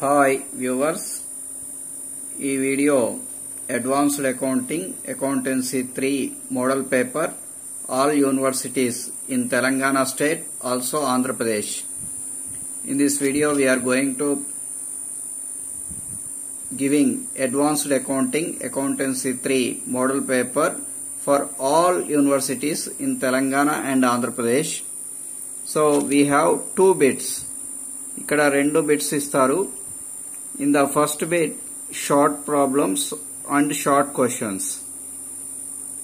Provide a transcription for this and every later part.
Hi viewers ఈ video advanced accounting accountancy three model paper all universities in Telangana state also Andhra Pradesh in this video we are going to giving advanced accounting accountancy three model paper for all universities in Telangana and Andhra Pradesh so we have two bits ఇక్కడ రెండు bits ఇస్తారు. In the first bit short problems and short questions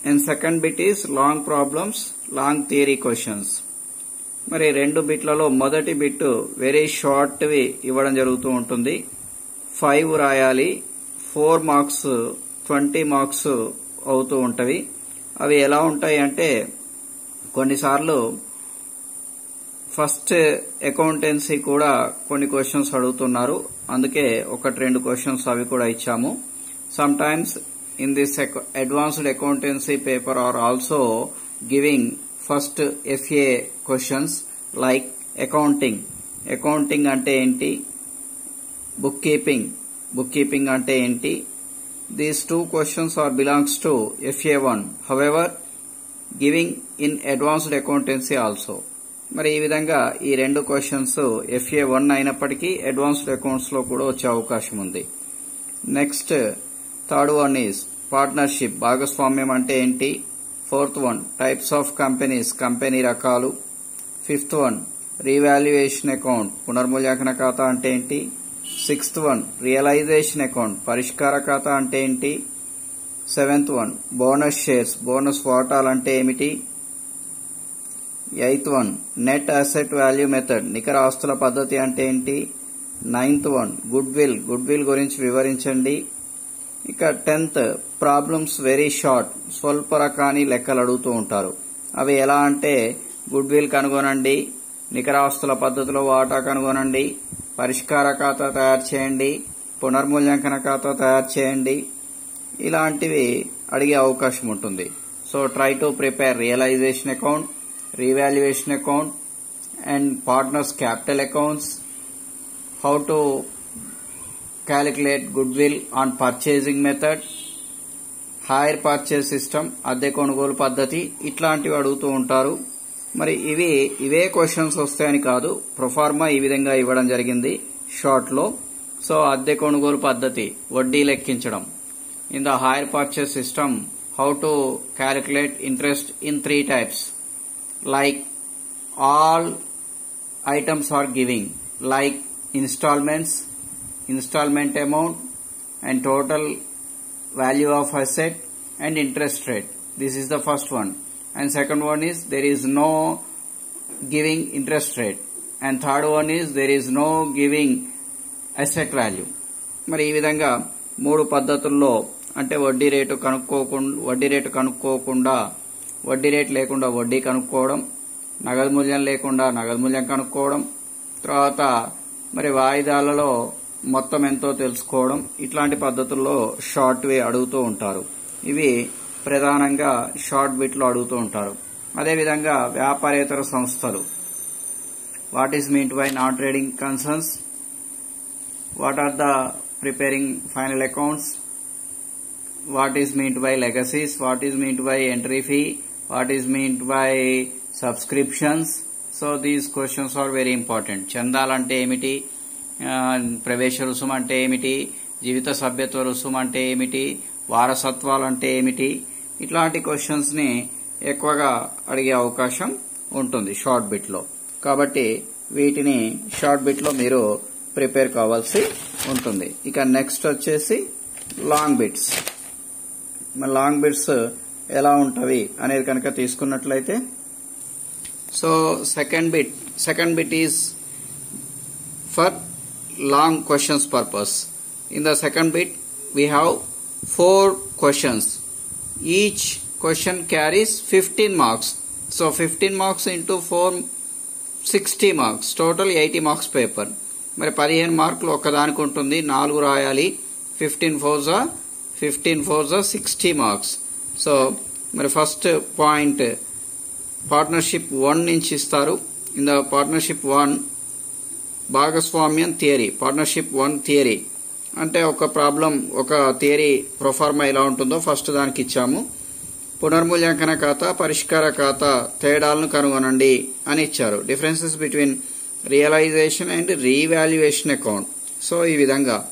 and second bit is long problems long theory questions మరి రెండు బిట్లలో మొదటి bit very షార్ట్వి ఇవ్వడం జరుగుతూ ఉంటుంది. Five రాయాలి ఫోర్ మార్క్స్ ట్వంటీ మార్క్స్ అవుతూ ఉంటవి. అవి ఎలా ఉంటాయి అంటే కొన్నిసార్లు ఫస్ట్ అకౌంటెన్సీ కూడా కొన్ని క్వశ్చన్స్ అడుగుతున్నారు. అందుకే ఒకటి రెండు క్వశ్చన్స్ అవి కూడా ఇచ్చాము. Sometimes in this advanced accountancy paper are also giving first FA questions like accounting accounting అంటే ఏంటి? బుక్ కీపింగ్ బుక్ కీపింగ్ అంటే ఏంటి? These two questions are belongs to FA one however giving in advanced accountancy also మరి ఈ విధంగా ఈ రెండు questions FA one అయినప్పటికీ అడ్వాన్స్డ్ అకౌంట్స్లో కూడా వచ్చే అవకాశం ఉంది. Next third one is partnership భాగస్వామ్యం అంటే ఏంటి? Fourth one types of companies company రకాలు. ఫిఫ్త్ వన్ రీవాల్యుయేషన్ అకౌంట్ పునర్మూల్యాంకన ఖాతా అంటే ఏంటి? సిక్స్త్ వన్ రియలైజేషన్ అకౌంట్ పరిష్కార ఖాతా అంటే ఏంటి? Seventh one bonus shares bonus వాటాలు అంటే ఏమిటి? Eighth one. Net asset value method నికర ఆస్తుల పద్ధతి అంటే ఏంటి? Ninth one. Good will goodwill గురించి వివరించండి. ఇక టెన్త్ ప్రాబ్లమ్స్ వెరీ షార్ట్ స్వల్ప రకాన్ని లెక్కలు అడుగుతూ ఉంటారు. అవి ఎలా అంటే గుడ్ విల్ కనుగొనండి. నికర ఆస్తుల పద్ధతిలో వాటా కనుగొనండి. పరిష్కార ఖాతా తయారు చేయండి. పునర్మూల్యాంకన ఖాతా తయారు చేయండి. ఇలాంటివి అడిగే అవకాశం ఉంటుంది. So try to prepare realization account revaluation account and partners capital accounts how to calculate goodwill on purchasing method hire purchase system అద్దె కొనుగోలు పద్ధతి ఇట్లాంటివి అడుగుతూ ఉంటారు. మరి ఇవి ఇవే క్వశ్చన్స్ వస్తాయని కాదు ప్రొఫార్మా ఈ విధంగా ఇవ్వడం జరిగింది షార్ట్లో సో అద్దె కొనుగోలు పద్ధతి వడ్డీ లెక్కించడం. In the hire purchase system how to calculate interest in three types like all items are giving like installments installment amount and total value of asset and interest rate this is the first one and second one is there is no giving interest rate and third one is there is no giving asset value మరి ఈ విధంగా మూడు పద్ధతుల్లో అంటే వడ్డీ rate కనుక్కోకుండా వడ్డీ rate కనుక్కోకుండా వడ్డీ rate లేకుండా వడ్డీ కనుక్కోవడం నగదు మూల్యం లేకుండా నగదు మూల్యం కనుక్కోవడం తర్వాత మరి వాయిదాలలో మొత్తం ఎంతో తెలుసుకోవడం ఇట్లాంటి పద్ధతుల్లో షార్ట్ వే అడుగుతూ ఉంటారు. ఇవి ప్రధానంగా షార్ట్ బిట్లో అడుగుతూ ఉంటారు. అదేవిధంగా వ్యాపారేతర సంస్థలు. What is mean by not trading concerns? What are the preparing final accounts? What is meant by legacies? What is meant by entry fee? What is meant by subscriptions. So these questions are very important. చందాలు అంటే ఏమిటి? ప్రవేశ రుసుం అంటే ఏమిటి? జీవిత సభ్యత్వ రుసుం అంటే ఏమిటి? వారసత్వాలు అంటే ఏమిటి? ఇట్లాంటి క్వశ్చన్స్ని ఎక్కువగా అడిగే అవకాశం ఉంటుంది షార్ట్ బిట్లో కాబట్టి వీటిని షార్ట్ బిట్లో మీరు ప్రిపేర్ కావాల్సి ఉంటుంది. ఇక నెక్స్ట్ వచ్చేసి లాంగ్ బిట్స్. లాంగ్ బిట్స్ ఎలా ఉంటవి అనేది కనుక తీసుకున్నట్లయితే. So second bit second bit is for long questions purpose in the second bit we have four questions each question carries fifteen marks so fifteen marks into four sixty marks total eighty marks paper మరి పదిహేను మార్కులు ఒక్కదానికి ఉంటుంది. నాలుగు రాయాలి. Fifteen four fifteen four sixty marks so మరి first point partnership one నుంచి ఇస్తారు. ఇన్ ద పార్ట్నర్షిప్ వన్ భాగస్వామ్యం థియరీ పార్ట్నర్షిప్ వన్ థియరీ అంటే ఒక ప్రాబ్లం ఒక థియరీ ప్రొఫార్మా ఎలా ఉంటుందో ఫస్ట్ దానికి ఇచ్చాము. పునర్మూల్యాంకన ఖాతా పరిష్కార ఖాతా తేడాలను కనుగొనండి అని ఇచ్చారు. Differences between realization and revaluation account so ఈ విధంగా.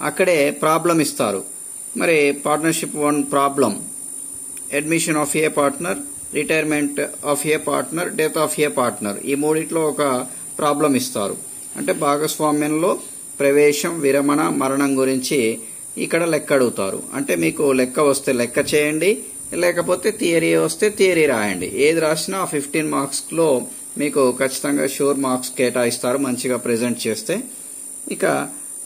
అక్కడే ప్రాబ్లం ఇస్తారు. మరి partnership one problem admission of a partner retirement of a partner death of a partner ఈ మూడిట్లో ఒక ప్రాబ్లం ఇస్తారు. అంటే భాగస్వామ్యంలో ప్రవేశం విరమణ మరణం గురించి ఇక్కడ లెక్క అడుగుతారు. అంటే మీకు లెక్క వస్తే లెక్క చేయండి లేకపోతే థియరీ వస్తే థియరీ రాయండి. ఏది రాసినా ఆ ఫిఫ్టీన్ మార్క్స్లో మీకు ఖచ్చితంగా షూర్ మార్క్స్ కేటాయిస్తారు మంచిగా ప్రజెంట్ చేస్తే. ఇక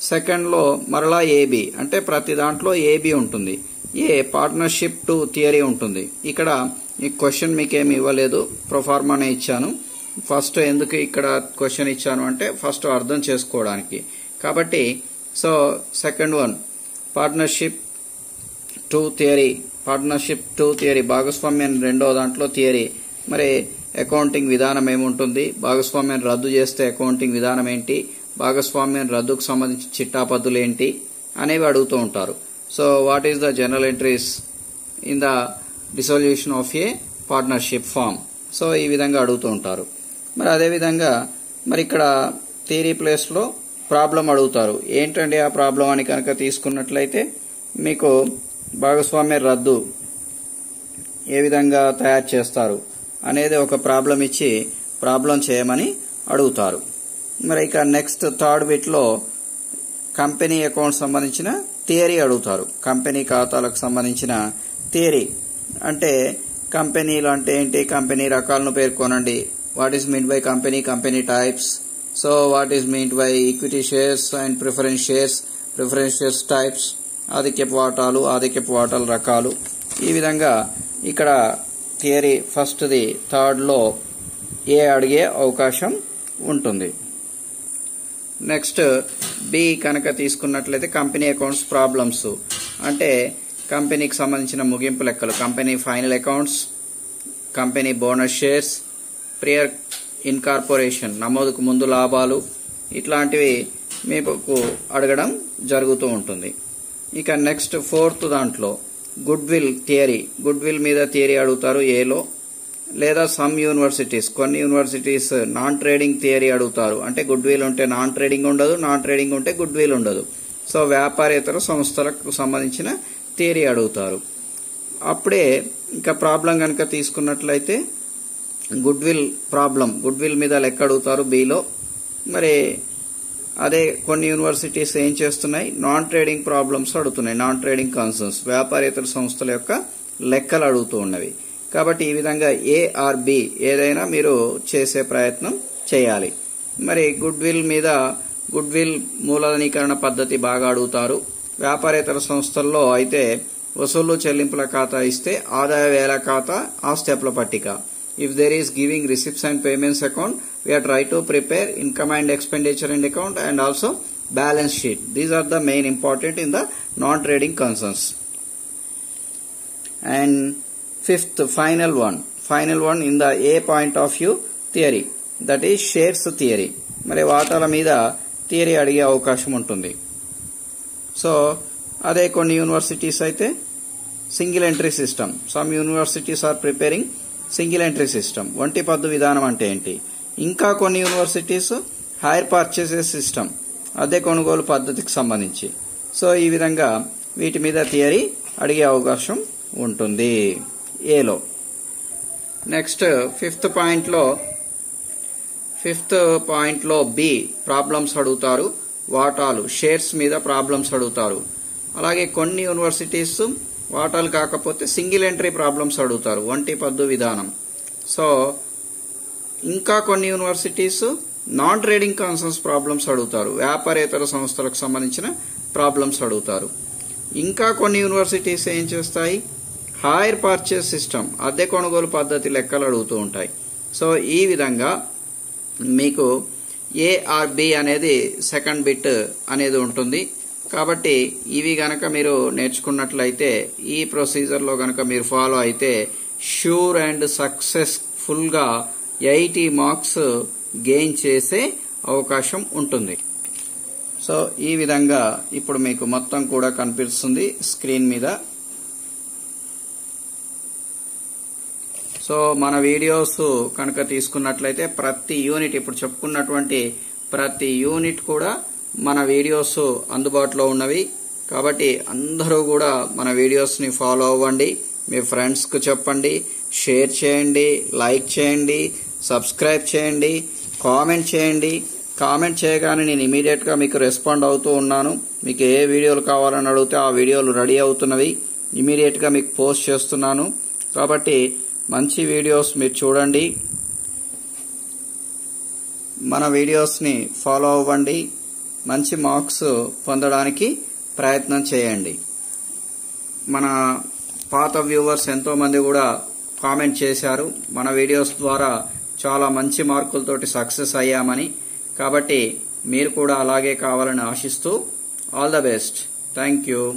సెకండ్లో మరలా ఏబి అంటే ప్రతి దాంట్లో ఏబి ఉంటుంది. ఏ పార్ట్నర్షిప్ టు థియరీ ఉంటుంది. ఇక్కడ ఈ క్వశ్చన్ మీకేమి ఇవ్వలేదు ప్రొఫార్మానే ఇచ్చాను. ఫస్ట్ ఎందుకు ఇక్కడ క్వశ్చన్ ఇచ్చాను అంటే ఫస్ట్ అర్థం చేసుకోవడానికి. కాబట్టి so second one partnership two theory partnership two theory భాగస్వామ్యం రెండో దాంట్లో థియరీ మరి అకౌంటింగ్ విధానం ఏముంటుంది? భాగస్వామ్యం రద్దు చేస్తే అకౌంటింగ్ విధానం ఏంటి? భాగస్వామ్యం రద్దుకు సంబంధించి చిట్టాపద్దులు ఏంటి అనేవి అడుగుతూ ఉంటారు. So what is the general entries in the dissolution of a partnership firm so ఈ విధంగా అడుగుతూ ఉంటారు. మరి అదేవిధంగా మరి ఇక్కడ థియరీ ప్లేస్లో ప్రాబ్లం అడుగుతారు. ఏంటండి ఆ ప్రాబ్లం అని కనుక తీసుకున్నట్లయితే మీకు భాగస్వామ్య రద్దు ఏ విధంగా తయారు చేస్తారు అనేది ఒక ప్రాబ్లం ఇచ్చి ప్రాబ్లం చేయమని అడుగుతారు. మరి ఇక నెక్స్ట్ థర్డ్ బిట్లో కంపెనీ అకౌంట్ సంబంధించిన థియరీ అడుగుతారు. కంపెనీ ఖాతాలకు సంబంధించిన థియరీ అంటే కంపెనీలు అంటే ఏంటి? కంపెనీ రకాలను పేర్కొనండి. What is mean by company company types so what is mean by equity shares and preference shares preference shares types ఆధిక్యపు వాటాలు ఆధిక్యపు వాటాల రకాలు ఈ విధంగా ఇక్కడ థియరీ ఫస్ట్ది థర్డ్లో ఏ అడిగే అవకాశం ఉంటుంది. నెక్స్ట్ బి కనుక తీసుకున్నట్లయితే కంపెనీ అకౌంట్స్ ప్రాబ్లమ్స్. అంటే కంపెనీకి సంబంధించిన ముగింపు లెక్కలు. Company final accounts company bonus shares prior incorporation నమోదుకు ముందు లాభాలు ఇట్లాంటివి మీకు అడగడం జరుగుతూ ఉంటుంది. ఇక నెక్స్ట్ ఫోర్త్ దాంట్లో goodwill theory. Goodwill మీద థియరీ అడుగుతారు ఏలో? లేదా సమ్ యూనివర్సిటీస్ కొన్ని యూనివర్సిటీస్ నాన్ ట్రేడింగ్ థియరీ అడుగుతారు. అంటే గుడ్ విల్ ఉంటే నాన్ ట్రేడింగ్ ఉండదు నాన్ ట్రేడింగ్ ఉంటే గుడ్ విల్ ఉండదు. సో వ్యాపారేతర సంస్థలకు సంబంధించిన థియరీ అడుగుతారు. అప్పుడే ఇంకా ప్రాబ్లం కనుక తీసుకున్నట్లయితే goodwill problem goodwill మీద లెక్క అడుగుతారు బీలో మరి అదే కొన్ని యూనివర్సిటీస్ ఏం చేస్తున్నాయి? నాన్ ట్రేడింగ్ ప్రాబ్లమ్స్ అడుగుతున్నాయి నాన్ ట్రేడింగ్ కన్సర్న్స్ వ్యాపారేతర సంస్థల యొక్క లెక్కలు అడుగుతూ ఉన్నవి. కాబట్టి ఈ విధంగా ఏఆర్ బి ఏదైనా మీరు చేసే ప్రయత్నం చేయాలి. మరి గుడ్ విల్ మీద గుడ్ విల్ మూలధనీకరణ పద్ధతి బాగా అడుగుతారు. వ్యాపారేతర సంస్థల్లో అయితే వసూళ్ళు చెల్లింపుల ఖాతా ఇస్తే ఆదాయ వేల ఖాతా ఆ స్టెప్ల పట్టిక. If there is giving receipts and payments account we are try to prepare income and expenditure and account and also balance sheet these are the main important in the non trading concerns and fifth final one final one in the a point of view theory that is shares theory మరి వాటాల మీద theory అడిగే అవకాశం ఉంటుంది. So అదే కొన్ని universities అయితే single entry system some universities are preparing single entry system వంటి పద్దు విధానం అంటే ఏంటి? ఇంకా కొన్ని యూనివర్సిటీస్ హైర్ పర్చేసెస్ సిస్టమ్ అదే కొనుగోలు పద్ధతికి సంబంధించి. సో ఈ విధంగా వీటి మీద థియరీ అడిగే అవకాశం ఉంటుంది. ఏలో? నెక్స్ట్ ఫిఫ్త్ పాయింట్లో ఫిఫ్త్ పాయింట్లో బి ప్రాబ్లమ్స్ అడుగుతారు. వాటాలు షేర్స్ మీద ప్రాబ్లమ్స్ అడుగుతారు. అలాగే కొన్ని యూనివర్సిటీస్ వాటాలు కాకపోతే సింగిల్ ఎంట్రీ ప్రాబ్లమ్స్ అడుగుతారు వంటి పద్దు విధానం. సో ఇంకా కొన్ని universities non trading concerns problems అడుగుతారు. వ్యాపారేతర సంస్థలకు సంబంధించిన ప్రాబ్లమ్స్ అడుగుతారు. ఇంకా కొన్ని యూనివర్సిటీస్ ఏం చేస్తాయి? హైర్ పర్చేస్ సిస్టమ్ అద్దె కొనుగోలు పద్ధతి లెక్కలు అడుగుతూ ఉంటాయి. సో ఈ విధంగా మీకు ఏఆర్బి అనేది సెకండ్ బిట్ అనేది ఉంటుంది. కాబట్టి ఇవి గనక మీరు నేర్చుకున్నట్లయితే ఈ ప్రొసీజర్లో గనక మీరు ఫాలో అయితే షూర్ అండ్ సక్సెస్ఫుల్గా ఎయిటీ మార్క్స్ గెయిన్ చేసే అవకాశం ఉంటుంది. సో ఈ విధంగా ఇప్పుడు మీకు మొత్తం కూడా కనిపిస్తుంది. స్క్రీన్ మీద సో మన వీడియోస్ కనుక తీసుకున్నట్లయితే ప్రతి యూనిట్ ఇప్పుడు చెప్పుకున్నటువంటి ప్రతి యూనిట్ కూడా మన వీడియోస్ అందుబాటులో ఉన్నవి. కాబట్టి అందరూ కూడా మన వీడియోస్ని ఫాలో అవ్వండి మీ ఫ్రెండ్స్కు చెప్పండి షేర్ చేయండి లైక్ చేయండి సబ్స్క్రైబ్ చేయండి కామెంట్ చేయండి. కామెంట్ చేయగానే నేను ఇమీడియట్గా మీకు రెస్పాండ్ అవుతూ ఉన్నాను. మీకు ఏ వీడియోలు కావాలని అడిగితే ఆ వీడియోలు రెడీ అవుతున్నవి. ఇమీడియట్గా మీకు పోస్ట్ చేస్తున్నాను. కాబట్టి మంచి వీడియోస్ మీరు చూడండి. మన వీడియోస్ని ఫాలో అవ్వండి. మంచి మార్క్స్ పొందడానికి ప్రయత్నం చేయండి. మన పాత వ్యూవర్స్ ఎంతోమంది కూడా కామెంట్ చేశారు. మన వీడియోస్ ద్వారా చాలా మంచి మార్కులతోటి సక్సెస్ అయ్యామని. కాబట్టి మీరు కూడా అలాగే కావాలని ఆశిస్తూ all the best. Thank you.